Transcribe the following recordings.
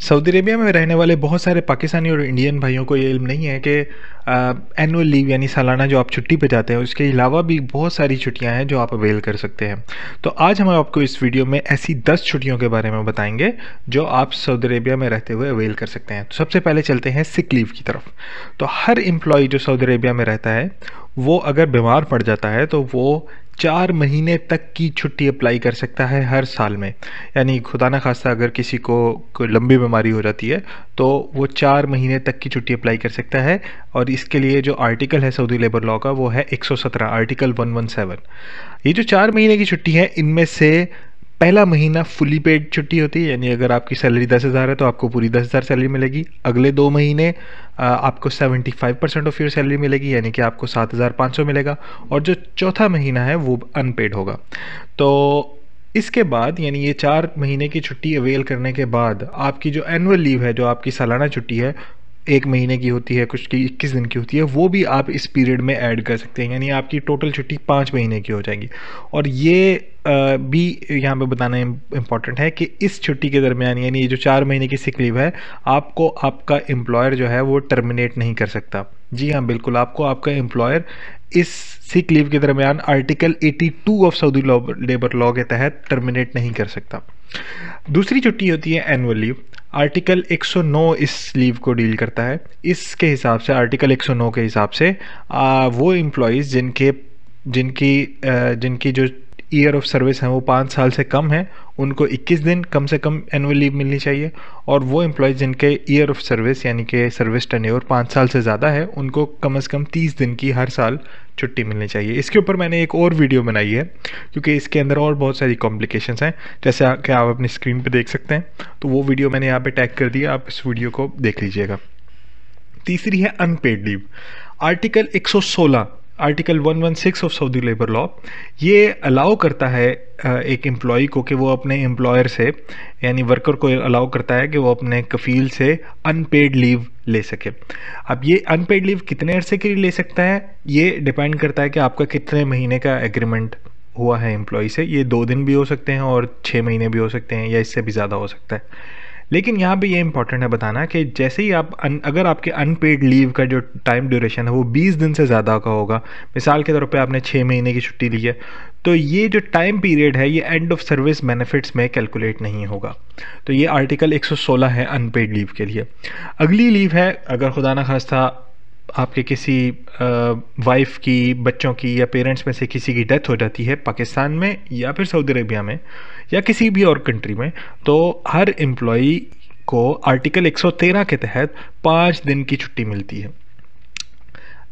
Saudi Arabia में रहने वाले बहुत सारे पाकिस्तानी और इंडियन भाइयों को ये इल्म नहीं है कि एनुअल लीव यानी सालाना जो आप छुट्टी पे जाते हैं, उसके अलावा भी बहुत सारी छुट्टियाँ हैं जो आप अवेल कर सकते हैं। तो आज हम आपको इस वीडियो में ऐसी दस छुट्टियों के बारे में बताएँगे, जो आप सऊदी अरेबिया में रहते हुए अवेल कर सकते हैं। तो सबसे पहले चलते हैं सिक लीव की तरफ़। तो हर एम्प्लॉय जो सऊदी अरेबिया में रहता है, वो अगर बीमार पड़ जाता है तो वो चार महीने तक की छुट्टी अप्लाई कर सकता है हर साल में। यानी खुदा ना खास्ता अगर किसी को कोई लंबी बीमारी हो जाती है तो वो चार महीने तक की छुट्टी अप्लाई कर सकता है। और इसके लिए जो आर्टिकल है सऊदी लेबर लॉ का, वो है 117 आर्टिकल 117 ये जो चार महीने की छुट्टी है, इनमें से पहला महीना फुली पेड छुट्टी होती है, यानी अगर आपकी सैलरी दस हज़ार है तो आपको पूरी दस हज़ार सैलरी मिलेगी। अगले दो महीने आपको seventy five percent of your salary मिलेगी, यानी कि आपको सात हज़ार पाँच सौ मिलेगा। और जो चौथा महीना है, वो अनपेड होगा। तो इसके बाद, यानी ये चार महीने की छुट्टी अवेल करने के बाद, आपकी जो एनुअल लीव है, जो आपकी सालाना छुट्टी है एक महीने की होती है, कुछ की इक्कीस दिन की होती है, वो भी आप इस पीरियड में ऐड कर सकते हैं, यानी आपकी टोटल छुट्टी पाँच महीने की हो जाएगी। और ये भी यहाँ पे बताना इंपॉर्टेंट है कि इस छुट्टी के दरमियान, यानी ये जो चार महीने की सिक लीव है, आपको आपका एम्प्लॉयर जो है वो टर्मिनेट नहीं कर सकता। जी हाँ बिल्कुल, आपको आपका एम्प्लॉयर इस सिक लीव के दरमियान article 82 of Saudi labour law के तहत टर्मिनेट नहीं कर सकता। दूसरी छुट्टी होती है एनुअल लीव आर्टिकल 109 इस लीव को डील करता है। इसके हिसाब से आर्टिकल 109 के हिसाब से आ, वो एम्प्लॉयज़ जिनके जिनकी जिनकी जो ईयर ऑफ़ सर्विस हैं, वो पाँच साल से कम है, उनको 21 दिन कम से कम एनुअल लीव मिलनी चाहिए। और वो एम्प्लॉयज़ जिनके ईयर ऑफ़ सर्विस यानी कि सर्विस टेन्योर पाँच साल से ज़्यादा है, उनको कम से कम 30 दिन की हर साल छुट्टी मिलनी चाहिए। इसके ऊपर मैंने एक और वीडियो बनाई है, क्योंकि इसके अंदर और बहुत सारी कॉम्प्लिकेशंस हैं। जैसे कि आप अपनी स्क्रीन पर देख सकते हैं तो वो वीडियो मैंने यहाँ पे टैग कर दिया, आप इस वीडियो को देख लीजिएगा। तीसरी है unpaid leave article 116 article 116 of Saudi labour law ये अलाउ करता है एक एम्प्लॉय को कि वो अपने एम्प्लॉयर से, यानी वर्कर को अलाउ करता है कि वो अपने कफील से अनपेड लीव ले सके। अब ये अनपेड लीव कितने अरसे के लिए ले सकता है? ये डिपेंड करता है कि आपका कितने महीने का एग्रीमेंट हुआ है एम्प्लॉय से। ये दो दिन भी हो सकते हैं और छः महीने भी हो सकते हैं या इससे भी ज़्यादा हो सकता है। लेकिन यहाँ पे ये इंपॉर्टेंट है बताना कि जैसे ही आप अन, अगर आपके अनपेड लीव का जो टाइम ड्यूरेशन है वो 20 दिन से ज़्यादा का होगा मिसाल के तौर पे आपने छः महीने की छुट्टी ली है तो ये जो टाइम पीरियड है ये एंड ऑफ़ सर्विस बेनिफिट्स में कैलकुलेट नहीं होगा। तो ये आर्टिकल 116 है अनपेड लीव के लिए। अगली लीव है अगर खुदा ना खास्ता आपके किसी वाइफ की, बच्चों की या पेरेंट्स में से किसी की डेथ हो जाती है पाकिस्तान में या फिर सऊदी अरेबिया में या किसी भी और कंट्री में तो हर एम्प्लॉई को आर्टिकल 113 के तहत पाँच दिन की छुट्टी मिलती है।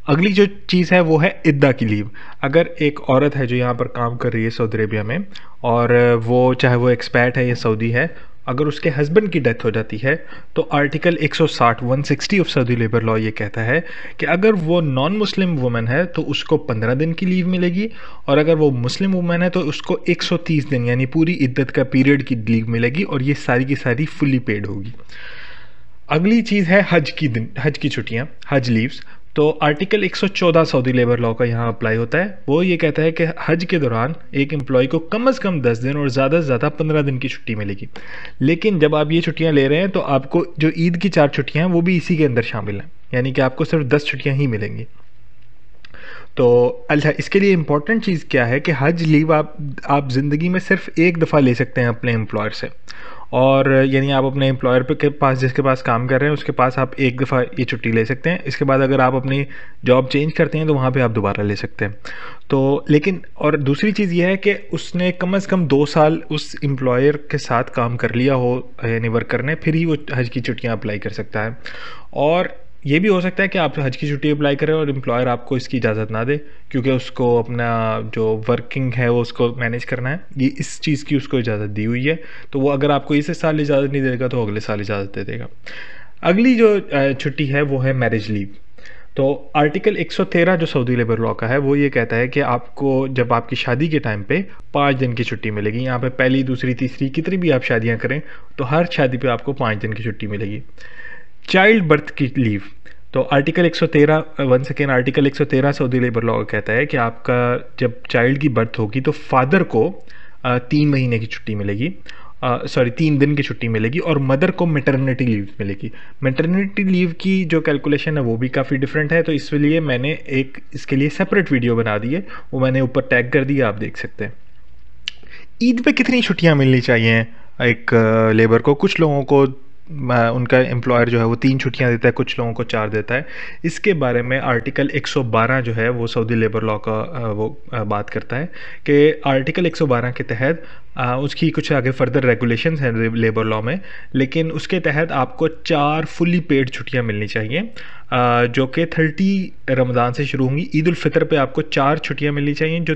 अगली जो चीज़ है वो है इद्दा की लीव अगर एक औरत है जो यहाँ पर काम कर रही है सऊदी अरेबिया में और वो, चाहे वो एक्सपैट है या सऊदी है अगर उसके हस्बैंड की डेथ हो जाती है तो article 160 160 of Saudi labour law ये कहता है कि अगर वो नॉन मुस्लिम वुमेन है तो उसको 15 दिन की लीव मिलेगी, और अगर वो मुस्लिम वुमेन है तो उसको 130 दिन, यानी पूरी इद्दत का पीरियड की लीव मिलेगी, और ये सारी की सारी फुली पेड होगी। अगली चीज़ है हज की दिन, हज की छुट्टियाँ, हज लीव्स तो आर्टिकल 114 सऊदी लेबर लॉ का यहाँ अप्लाई होता है। वो ये कहता है कि हज के दौरान एक एम्प्लॉय को कम अज़ कम 10 दिन और ज़्यादा से ज़्यादा 15 दिन की छुट्टी मिलेगी। लेकिन जब आप ये छुट्टियाँ ले रहे हैं तो आपको जो ईद की चार छुट्टियाँ हैं, वो भी इसी के अंदर शामिल हैं। यानी कि आपको सिर्फ़ दस छुट्टियाँ ही मिलेंगी। तो अच्छा इसके लिए इंपॉर्टेंट चीज़ क्या है कि हज लीव आप आप ज़िंदगी में सिर्फ़ एक दफ़ा ले सकते हैं अपने एम्प्लॉयर से। और, यानी आप अपने एम्प्लॉयर के पास, जिसके पास काम कर रहे हैं, उसके पास आप एक दफ़ा ये छुट्टी ले सकते हैं। इसके बाद अगर आप अपनी जॉब चेंज करते हैं तो वहाँ पे आप दोबारा ले सकते हैं। तो लेकिन, और दूसरी चीज़ ये है कि उसने कम अज़ कम दो साल उस एम्प्लॉयर के साथ काम कर लिया हो, यानी वर्कर ने फिर ही वो हज की छुट्टियाँ अप्लाई कर सकता है। और ये भी हो सकता है कि आप हज की छुट्टी अप्लाई करें और एम्प्लॉयर आपको इसकी इजाज़त ना दे, क्योंकि उसको अपना जो वर्किंग है, वो उसको मैनेज करना है। ये इस चीज़ की उसको इजाज़त दी हुई है। तो वो अगर आपको इस साल इजाज़त नहीं देगा तो अगले साल इजाज़त दे देगा। अगली जो छुट्टी है, वो है मैरिज लीव तो आर्टिकल 113 जो सऊदी लेबर लॉ का है, वो ये कहता है कि आपको जब आपकी शादी के टाइम पे पाँच दिन की छुट्टी मिलेगी। यहाँ पे पहली, दूसरी, तीसरी, कितनी भी आप शादियाँ करें तो हर शादी पे आपको पाँच दिन की छुट्टी मिलेगी। चाइल्ड बर्थ की लीव तो article 113 one second article 113 Saudi labour law कहता है कि आपका जब चाइल्ड की बर्थ होगी तो फादर को तीन महीने की छुट्टी मिलेगी सॉरी तीन दिन की छुट्टी मिलेगी और मदर को मेटर्निटी लीव मिलेगी। मेटर्निटी लीव की जो कैलकुलेशन है वो भी काफ़ी डिफरेंट है तो इसलिए मैंने एक, इसके लिए सेपरेट वीडियो बना दी है, वो मैंने ऊपर टैग कर दिया, आप देख सकते हैं। ईद पे कितनी छुट्टियाँ मिलनी चाहिए एक लेबर को? कुछ लोगों को उनका एम्प्लॉयर जो है वो तीन छुट्टियाँ देता है, कुछ लोगों को चार देता है। इसके बारे में आर्टिकल 112 जो है, वो सऊदी लेबर लॉ का वो बात करता है कि आर्टिकल 112 के तहत उसकी कुछ आगे फर्दर रेगुलेशंस हैं लेबर लॉ में, लेकिन उसके तहत आपको चार फुली पेड छुट्टियाँ मिलनी चाहिए जो कि थर्टी रमज़ान से शुरू होंगी। ईद उल फितर आपको चार छुट्टियाँ मिलनी चाहिए, जो